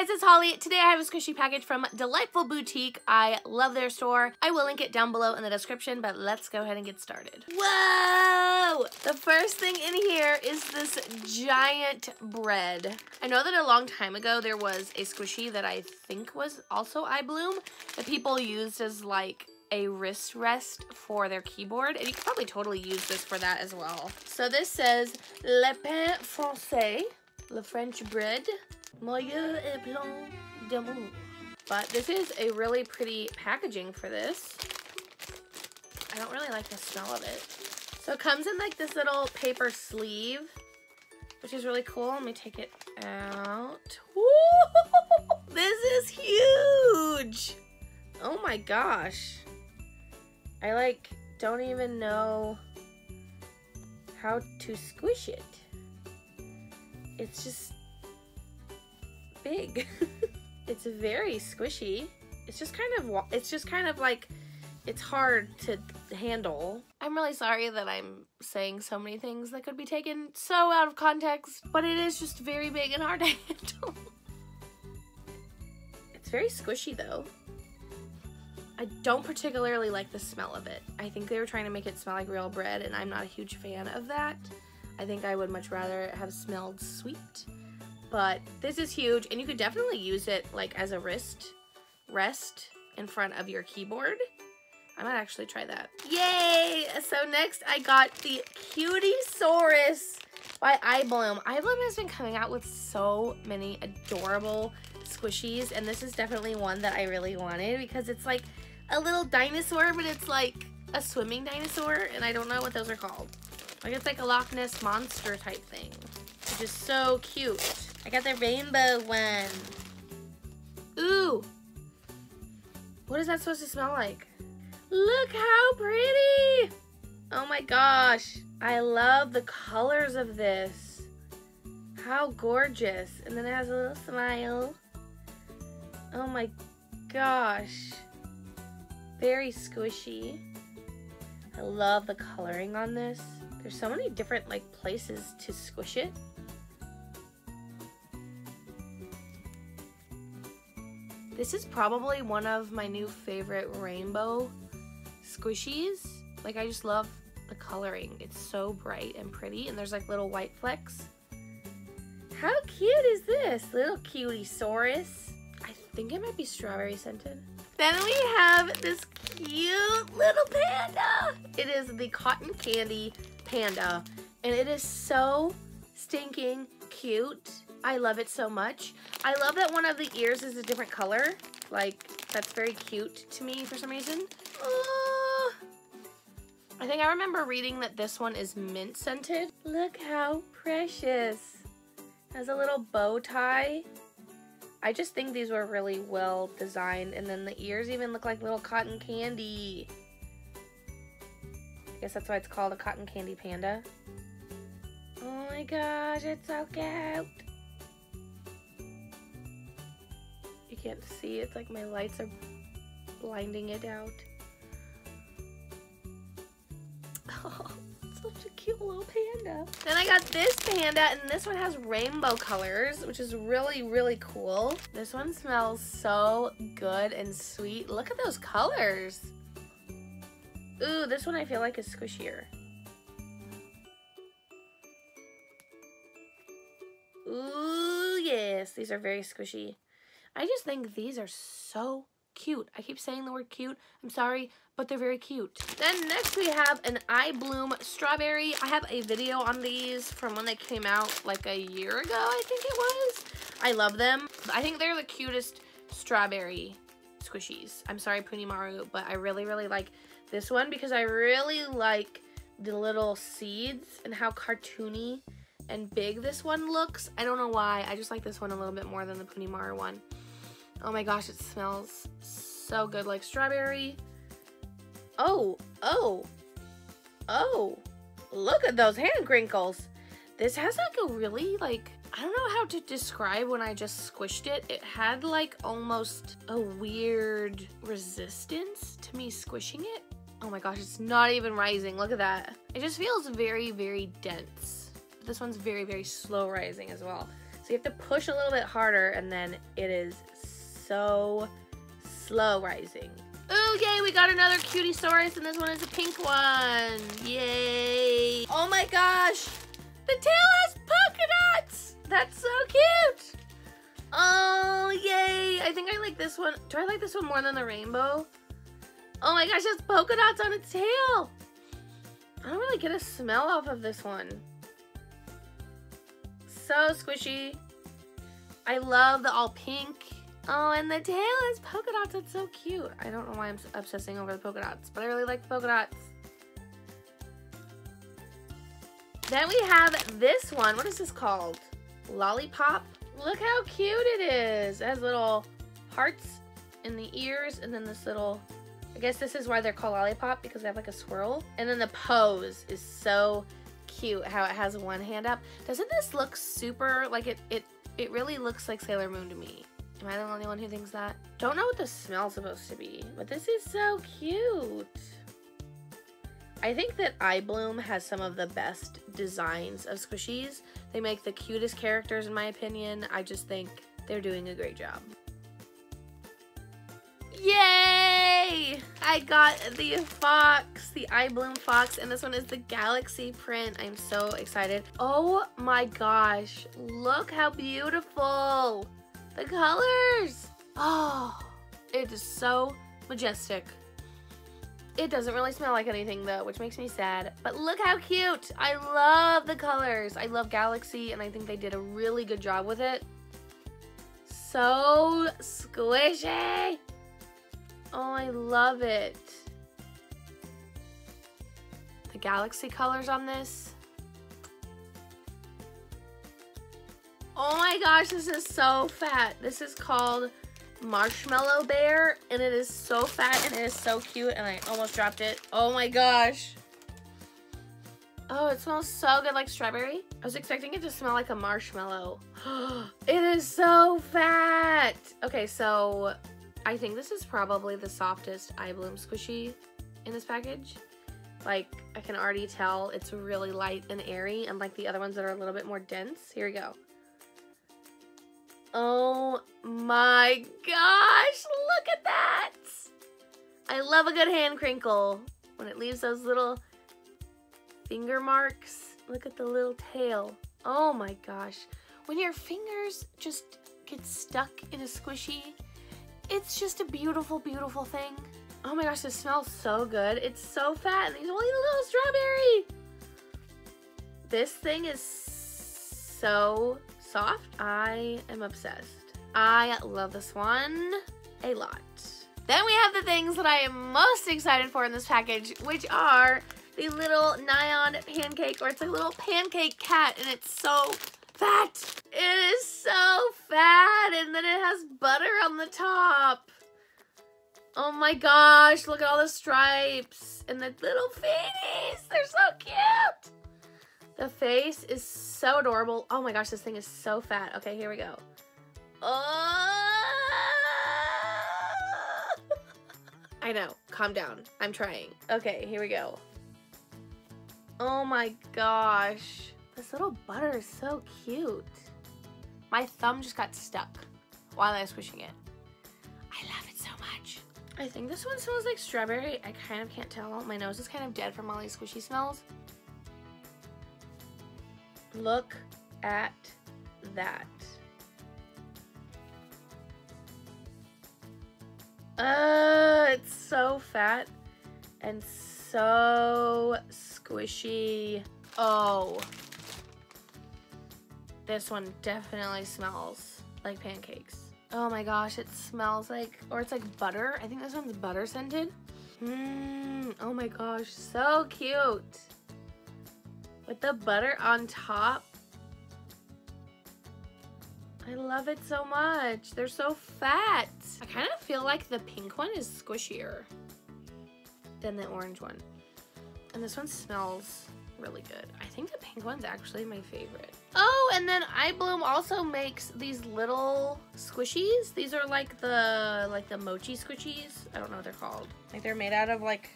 guys, it's Holly. Today I have a squishy package from Deliteful Boutique. I love their store. I will link it down below in the description, but let's go ahead and get started. Whoa! The first thing in here is this giant bread. I know that a long time ago there was a squishy that I think was also iBloom that people used as like a wrist rest for their keyboard and you could probably totally use this for that as well. So this says Le Pain Français, Le French bread, Meilleur et plein d'amour. But this is a really pretty packaging for this. I don't really like the smell of it. So it comes in like this little paper sleeve, which is really cool. Let me take it out. This is huge! Oh my gosh. I like don't even know how to squish it. It's just big. it's very squishy. It's just kind of, it's just kind of like, it's hard to handle. I'm really sorry that I'm saying so many things that could be taken so out of context, but it is just very big and hard to handle. It's very squishy though. I don't particularly like the smell of it. I think they were trying to make it smell like real bread and I'm not a huge fan of that. I think I would much rather have smelled sweet but this is huge and you could definitely use it like as a wrist rest in front of your keyboard. I might actually try that. Yay! So next I got the Cutie Saurus by iBloom. iBloom has been coming out with so many adorable squishies and this is definitely one that I really wanted because it's like a little dinosaur but it's like a swimming dinosaur and I don't know what those are called. Like it's like a Loch Ness monster type thing, which is so cute. I got the rainbow one. Ooh. What is that supposed to smell like? Look how pretty. Oh my gosh. I love the colors of this. How gorgeous. And then it has a little smile. Oh my gosh. Very squishy. I love the coloring on this. There's so many different like places to squish it. This is probably one of my new favorite rainbow squishies. Like I just love the coloring. It's so bright and pretty and there's like little white flecks. How cute is this? Little cutie saurus. I think it might be strawberry scented. Then we have this cute little panda. It is the cotton candy panda and it is so stinking cute. I love it so much. I love that one of the ears is a different color. Like, that's very cute to me for some reason. Oh. I think I remember reading that this one is mint scented. Look how precious. Has a little bow tie. I just think these were really well designed. And then the ears even look like little cotton candy. I guess that's why it's called a cotton candy panda. Oh my gosh, it's so cute. Can't see. It's like my lights are blinding it out. Oh, such a cute little panda. Then I got this panda, and this one has rainbow colors, which is really, really cool. This one smells so good and sweet. Look at those colors. Ooh, this one I feel like is squishier. Ooh, yes, these are very squishy. I just think these are so cute. I keep saying the word cute. I'm sorry, but they're very cute. Then next we have an iBloom strawberry. I have a video on these from when they came out like a year ago, I think it was. I love them. I think they're the cutest strawberry squishies. I'm sorry, Punimaru, but I really, really like this one because I really like the little seeds and how cartoony and big this one looks. I don't know why. I just like this one a little bit more than the Punimaru one. Oh my gosh, it smells so good like strawberry. Oh, oh, oh, look at those hand crinkles. This has like a really like, I don't know how to describe when I just squished it. It had like almost a weird resistance to me squishing it. Oh my gosh, it's not even rising. Look at that. It just feels very, very dense. This one's very, very slow rising as well. So you have to push a little bit harder and then it is so slow rising. Oh, yay, we got another cutie Saurus and this one is a pink one. Yay. Oh my gosh. The tail has polka dots. That's so cute. Oh, yay. I think I like this one. Do I like this one more than the rainbow? Oh my gosh, it's polka dots on its tail. I don't really get a smell off of this one. So squishy. I love the all pink. Oh, and the tail is polka dots. It's so cute. I don't know why I'm obsessing over the polka dots, but I really like the polka dots. Then we have this one. What is this called? Lollipop. Look how cute it is. It has little hearts in the ears and then this little I guess this is why they're called lollipop because they have like a swirl. And then the pose is so cute how it has one hand up. Doesn't this look super like it it it really looks like Sailor Moon to me. Am I the only one who thinks that? Don't know what the smell's supposed to be, but this is so cute. I think that iBloom has some of the best designs of squishies. They make the cutest characters in my opinion. I just think they're doing a great job. Yay! I got the fox, the iBloom fox, and this one is the galaxy print. I'm so excited. Oh my gosh, look how beautiful. The colors. Oh, it is so majestic. It doesn't really smell like anything though, which makes me sad. But look how cute. I love the colors. I love Galaxy and I think they did a really good job with it. So squishy. Oh, I love it. The Galaxy colors on this. Oh my gosh, this is so fat. This is called Marshmallow Bear, and it is so fat and it is so cute, and I almost dropped it. Oh my gosh. Oh, it smells so good like strawberry. I was expecting it to smell like a marshmallow. it is so fat. Okay, so I think this is probably the softest iBloom squishy in this package. Like, I can already tell it's really light and airy, unlike the other ones that are a little bit more dense. Here we go. Oh my gosh, look at that! I love a good hand crinkle when it leaves those little finger marks. Look at the little tail. Oh my gosh. When your fingers just get stuck in a squishy, it's just a beautiful, beautiful thing. Oh my gosh, this smells so good. It's so fat and these only a little strawberry. This thing is so soft. I am obsessed. I love this one a lot. Then we have the things that I am most excited for in this package, which are the little Nyan pancake, or it's a little pancake cat, and it's so fat. It is so fat, and then it has butter on the top. Oh my gosh, look at all the stripes and the little feeties. They're so cute. The face is so adorable. Oh my gosh, this thing is so fat. Okay, here we go. Oh! I know. Calm down. I'm trying. Okay, here we go. Oh my gosh. This little butter is so cute. My thumb just got stuck while I was squishing it. I love it so much. I think this one smells like strawberry. I kind of can't tell. My nose is kind of dead from all these squishy smells. Look at that. Uh, it's so fat and so squishy. Oh. This one definitely smells like pancakes. Oh my gosh, it smells like, or it's like butter. I think this one's butter scented. Mmm, oh my gosh, so cute with the butter on top. I love it so much. They're so fat. I kind of feel like the pink one is squishier than the orange one. And this one smells really good. I think the pink one's actually my favorite. Oh, and then iBloom also makes these little squishies. These are like the like the mochi squishies. I don't know what they're called. Like they're made out of like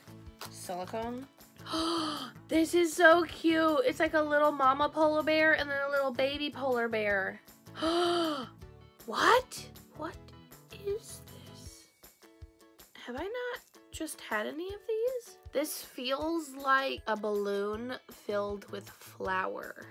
silicone. this is so cute. It's like a little mama polar bear and then a little baby polar bear. what? What is this? Have I not just had any of these? This feels like a balloon filled with flour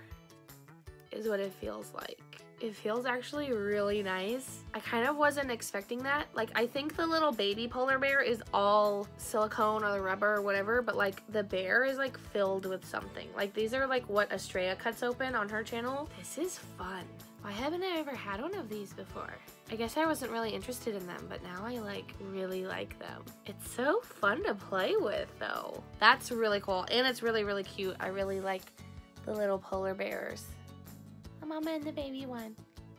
is what it feels like. It feels actually really nice. I kind of wasn't expecting that. Like, I think the little baby polar bear is all silicone or the rubber or whatever, but like the bear is like filled with something. Like, these are like what Estrella cuts open on her channel. This is fun. Why haven't I ever had one of these before? I guess I wasn't really interested in them, but now I like really like them. It's so fun to play with though. That's really cool and it's really, really cute. I really like the little polar bears the mama and the baby one.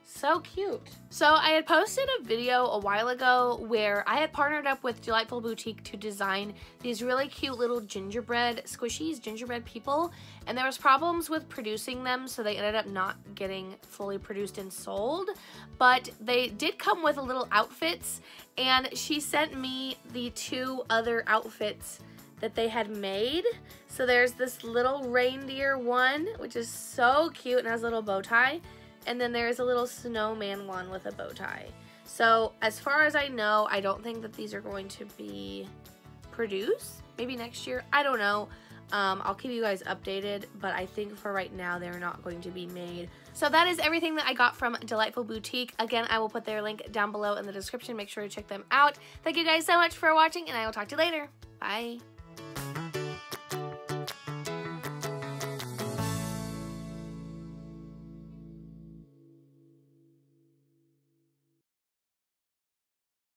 So cute. So I had posted a video a while ago where I had partnered up with Deliteful Boutique to design these really cute little gingerbread squishies, gingerbread people, and there was problems with producing them so they ended up not getting fully produced and sold, but they did come with a little outfits and she sent me the two other outfits that they had made. So there's this little reindeer one, which is so cute and has a little bow tie. And then there's a little snowman one with a bow tie. So as far as I know, I don't think that these are going to be produced. Maybe next year. I don't know. Um, I'll keep you guys updated, but I think for right now, they're not going to be made. So that is everything that I got from Deliteful Boutique. Again, I will put their link down below in the description. Make sure to check them out. Thank you guys so much for watching, and I will talk to you later. Bye.